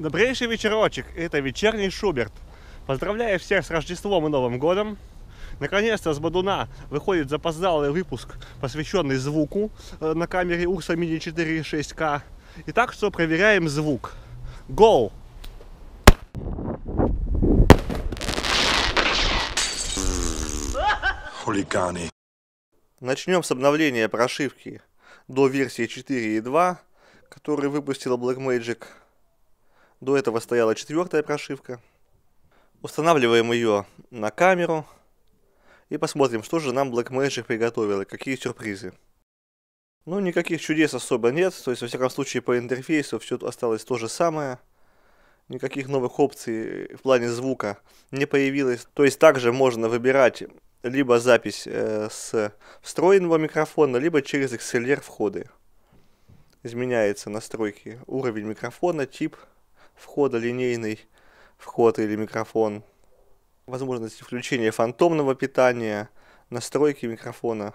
Добрейший вечерочек, это вечерний Шуберт. Поздравляю всех с Рождеством и Новым Годом. Наконец-то с Бадуна выходит запоздалый выпуск, посвященный звуку э, на камере Ursa Mini 4.6K. Итак, что проверяем звук. Go! Хулиганы. Начнем с обновления прошивки до версии 4.2, которую выпустила Blackmagic. До этого стояла четвертая прошивка. Устанавливаем ее на камеру и посмотрим, что же нам Blackmagic приготовила, какие сюрпризы. Ну, никаких чудес особо нет, то есть, во всяком случае, по интерфейсу все осталось то же самое. Никаких новых опций в плане звука не появилось. То есть, также можно выбирать либо запись э, с встроенного микрофона, либо через XLR входы. Изменяется настройки, уровень микрофона, тип входа, линейный вход или микрофон, возможности включения фантомного питания, настройки микрофона.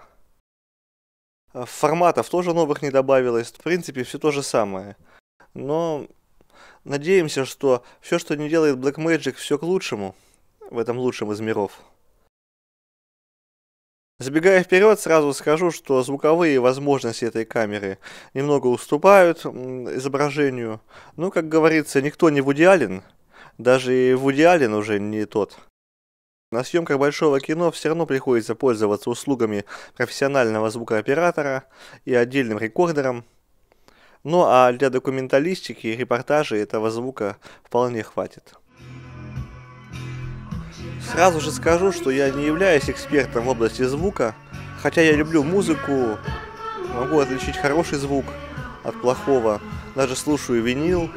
А форматов тоже новых не добавилось, в принципе все то же самое. Но надеемся, что все, что не делает Blackmagic, все к лучшему в этом лучшем из миров. Забегая вперед, сразу скажу, что звуковые возможности этой камеры немного уступают изображению. Но, как говорится, никто не Вуди Аллен, даже и Вуди Аллен уже не тот. На съемках большого кино все равно приходится пользоваться услугами профессионального звукооператора и отдельным рекордером. Ну а для документалистики и репортажей этого звука вполне хватит. Сразу же скажу, что я не являюсь экспертом в области звука, хотя я люблю музыку, могу отличить хороший звук от плохого, даже слушаю винил,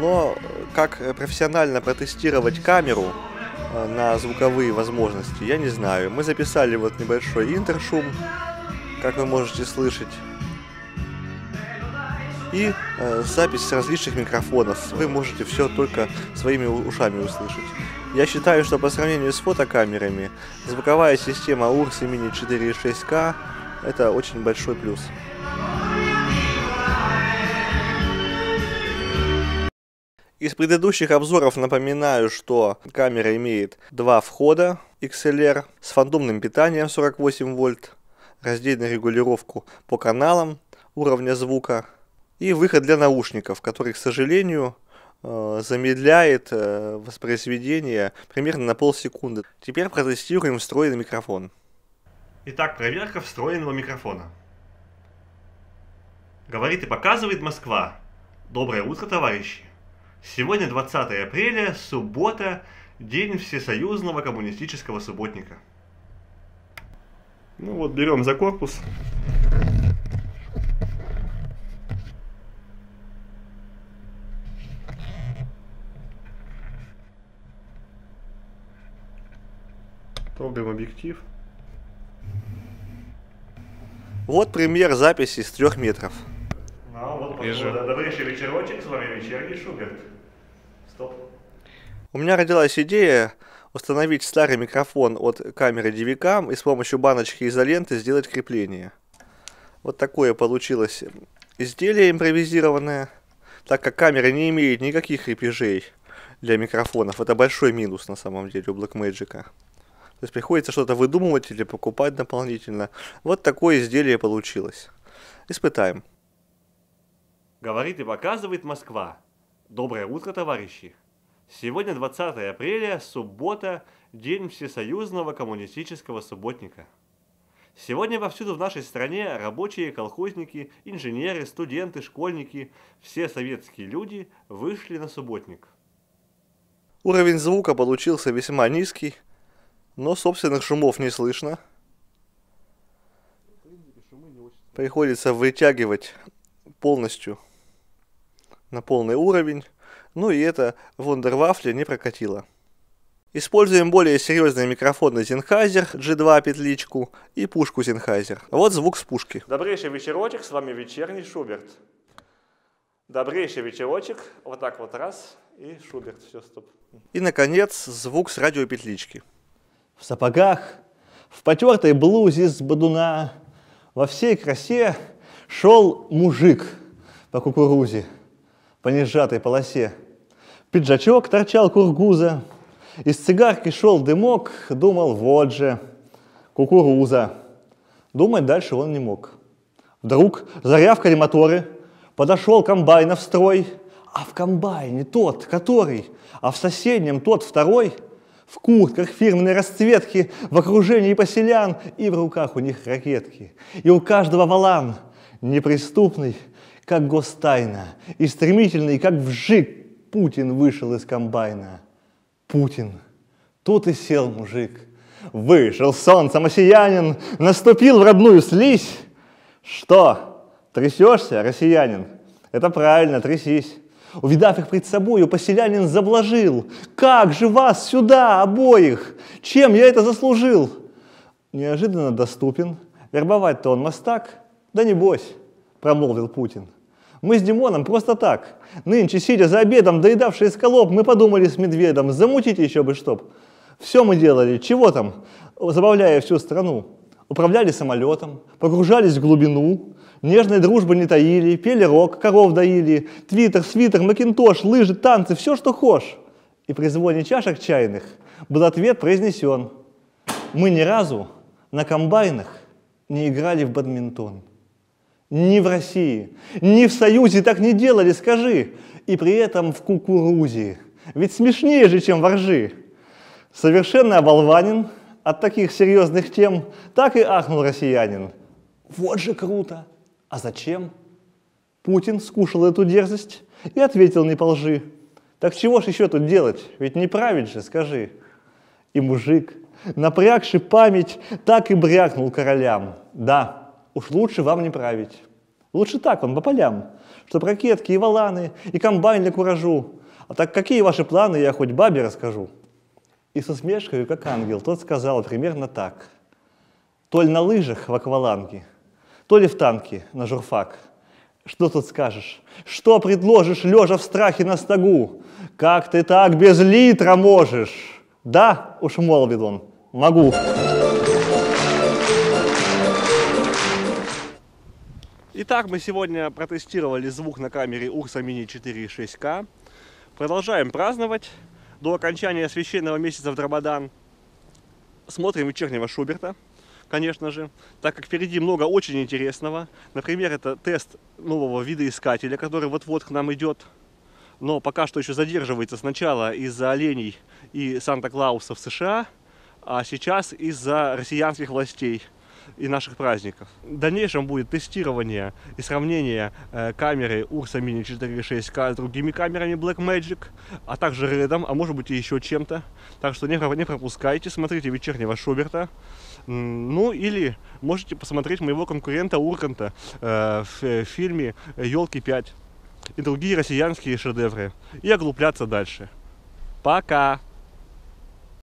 но как профессионально протестировать камеру э, на звуковые возможности, я не знаю. Мы записали вот небольшой интершум, как вы можете слышать, и э, запись с различных микрофонов. Вы можете все только своими ушами услышать. Я считаю, что по сравнению с фотокамерами, звуковая система URS Mini 4.6K это очень большой плюс. Из предыдущих обзоров напоминаю, что камера имеет два входа XLR с фантомным питанием 48 вольт, раздельную регулировку по каналам уровня звука и выход для наушников, который, к сожалению, замедляет э, воспроизведение примерно на полсекунды. Теперь протестируем встроенный микрофон. Итак, проверка встроенного микрофона. Говорит и показывает Москва. Доброе утро, товарищи. Сегодня 20 апреля, суббота, день Всесоюзного коммунистического субботника. Ну вот, берем за корпус. Трогаем объектив. Вот пример записи с трех метров. Ну, вот Вижу. Добрейший вечерочек, с вами вечерний Шуберт. Стоп. У меня родилась идея установить старый микрофон от камеры DVCAM и с помощью баночки изоленты сделать крепление. Вот такое получилось изделие импровизированное, так как камера не имеет никаких крепежей для микрофонов. Это большой минус на самом деле у Blackmagic. То есть приходится что-то выдумывать или покупать дополнительно. Вот такое изделие получилось. Испытаем. Говорит и показывает Москва. Доброе утро, товарищи. Сегодня 20 апреля, суббота, день Всесоюзного коммунистического субботника. Сегодня повсюду в нашей стране рабочие, колхозники, инженеры, студенты, школьники, все советские люди вышли на субботник. Уровень звука получился весьма низкий, но собственных шумов не слышно. Приходится вытягивать полностью на полный уровень. Ну и это вундервафля не прокатило. Используем более серьезные микрофоны Sennheiser G2 петличку и пушку Sennheiser. Вот звук с пушки. Добрейший вечерочек, с вами вечерний Шуберт. Добрейший вечерочек, вот так вот раз, и Шуберт, все, стоп. И, наконец, звук с радиопетлички в сапогах, в потертой блузе с бодуна, во всей красе шел мужик по кукурузе, по несжатой полосе. Пиджачок торчал кургуза, из цигарки шел дымок, думал, вот же, кукуруза. Думать дальше он не мог. Вдруг зарявкали моторы, подошел комбайнов строй, а в комбайне тот, который, а в соседнем тот второй, в куртках фирменной расцветки, в окружении поселян, и в руках у них ракетки. И у каждого валан неприступный, как гостайна, и стремительный, как вжик, Путин вышел из комбайна. Путин. Тут и сел мужик. Вышел солнцем осиянин, наступил в родную слизь. Что, трясешься, россиянин? Это правильно, трясись. Увидав их пред собою, поселянин заблажил. Как же вас сюда, обоих? Чем я это заслужил? Неожиданно доступен. Вербовать-то он мастак. Да не бойся, промолвил Путин. Мы с Димоном просто так. Нынче, сидя за обедом, доедавший скалоп, мы подумали с медведом, замутить еще бы чтоб. Все мы делали, чего там, забавляя всю страну. Управляли самолетом, погружались в глубину, нежной дружбы не таили, пели рок, коров доили, твиттер, свитер, макинтош, лыжи, танцы, все, что хошь. И при звоне чашек чайных был ответ произнесен. Мы ни разу на комбайнах не играли в бадминтон. Ни в России, ни в Союзе так не делали, скажи. И при этом в кукурузе. Ведь смешнее же, чем воржи. Совершенно оболванен от таких серьезных тем, так и ахнул россиянин. Вот же круто! А зачем? Путин скушал эту дерзость и ответил не по лжи. Так чего ж еще тут делать? Ведь не править же, скажи. И мужик, напрягший память, так и брякнул королям. Да, уж лучше вам не править. Лучше так вам, по полям, чтоб ракетки и валаны, и комбайн для куражу. А так какие ваши планы, я хоть бабе расскажу. И с усмешкой, как ангел, тот сказал примерно так. То ли на лыжах в акваланге, то ли в танке на журфак. Что тут скажешь? Что предложишь, лежа в страхе на стогу? Как ты так без литра можешь? Да, уж молвил он, могу. Итак, мы сегодня протестировали звук на камере Ursa Mini 4.6K. Продолжаем праздновать до окончания священного месяца в Драмадан. Смотрим вечернего Шуберта, конечно же, так как впереди много очень интересного. Например, это тест нового видоискателя, который вот-вот к нам идет. Но пока что еще задерживается сначала из-за оленей и Санта-Клауса в США, а сейчас из-за россиянских властей – и наших праздников. В дальнейшем будет тестирование и сравнение э, камеры Ursa Mini 4.6K с другими камерами Blackmagic, а также Red, а может быть и еще чем-то. Так что не, пропускайте, смотрите вечернего Шуберта. Ну или можете посмотреть моего конкурента Урканта э, в, в фильме «Елки 5» и другие россиянские шедевры и оглупляться дальше. Пока!